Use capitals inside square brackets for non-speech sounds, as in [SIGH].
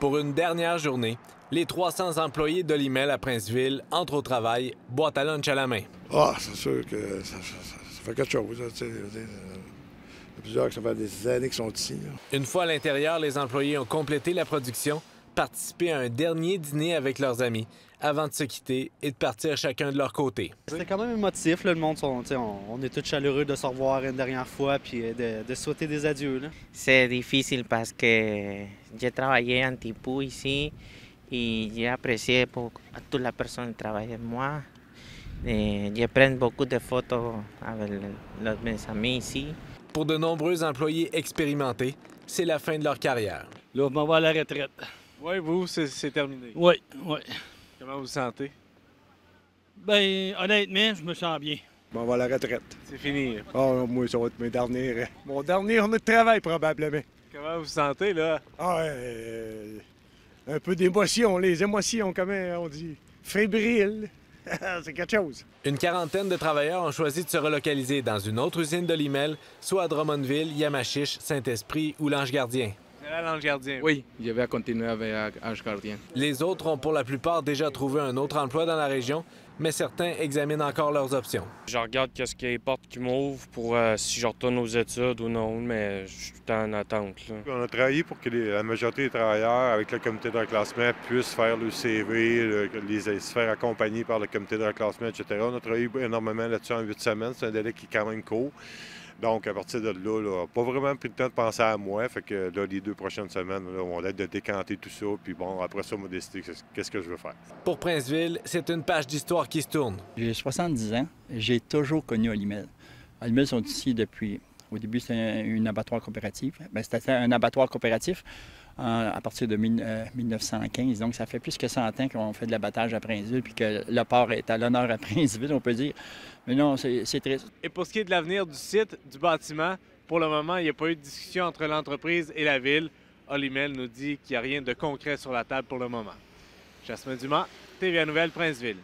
Pour une dernière journée, les 300 employés d'Olimel à Princeville entrent au travail, boîte à lunch à la main. Ah, c'est sûr que ça, ça- ça- ça fait quelque chose. là, euh, il y a plusieurs qui ça fait des années qui sont ici. là. Une fois à l'intérieur, les employés ont complété la production, participé à un dernier dîner avec leurs amis, avant de se quitter et de partir chacun de leur côté. C'était quand même émotif, là, le monde, sont- on, on est tous chaleureux de se revoir une dernière fois puis euh, de, de souhaiter des adieux. C'est difficile parce que yo trabajé en Tipú ici y yo aprecié por- a todas las personas que trabajan en moi. Eh, yo prendo beaucoup de photos avec le- mes amis ici. Pour de nombreux employés expérimentés, c'est la fin de leur carrière. Là, je m'en vais à la retraite. Oui, vous, c'est c'est terminé. Oui, oui. Comment vous vous sentez? Ben, honnêtement, je me sens bien. Bon, on va à la retraite. C'est fini. Ah, moi, ça va être mes derniers, mon dernier journée de travail, probablement. Comment vous vous sentez, là? Ah, euh, un peu d'émotion, les émotions, comment on dit, fébriles. [LAUGHS] c'est quelque chose. Une quarantaine de travailleurs ont choisi de se relocaliser dans une autre usine de Limel, soit à Drummondville, Yamachiche, Saint-Esprit ou l'Ange-Gardien. Vous allez à l'Ange Gardien. Oui, je vais continuer avec Ange Gardien. Les autres ont pour la plupart déjà trouvé un autre emploi dans la région, mais certains examinent encore leurs options. Je regarde qu'est-ce qu'il y a les portes qui m'ouvrent pour euh, si je retourne aux études ou non, mais je suis tout le temps en attente. là. On a travaillé pour que les- la majorité des travailleurs, avec le comité de reclassement, puissent faire le CV, le- les, se faire accompagner par le comité de reclassement, etc. On a travaillé énormément là-dessus en huit semaines. C'est un délai qui est quand même court. Donc, à partir de là, là, pas vraiment pris le temps de penser à moi. Fait que là, les deux prochaines semaines, là, on va être de décanter tout ça. Puis bon, après ça, on va décider qu'est-ce que je veux faire. Pour Princeville, c'est une page d'histoire qui se tourne? J'ai 70 ans. J'ai toujours connu Olimel. Olimel sont ici depuis. Au début, c'était un, une abattoir coopératif. Ben, c'était un abattoir coopératif à partir de mille- euh, 1915. Donc, ça fait plus que 100 ans qu'on fait de l'abattage à Princeville puis que le port est à l'honneur à Princeville, on peut dire. Mais non, c'est c'est triste. Et pour ce qui est de l'avenir du site, du bâtiment, pour le moment, il n'y a pas eu de discussion entre l'entreprise et la ville. Olimel nous dit qu'il n'y a rien de concret sur la table pour le moment. Jasmin Dumas, TVA Nouvelle, Princeville.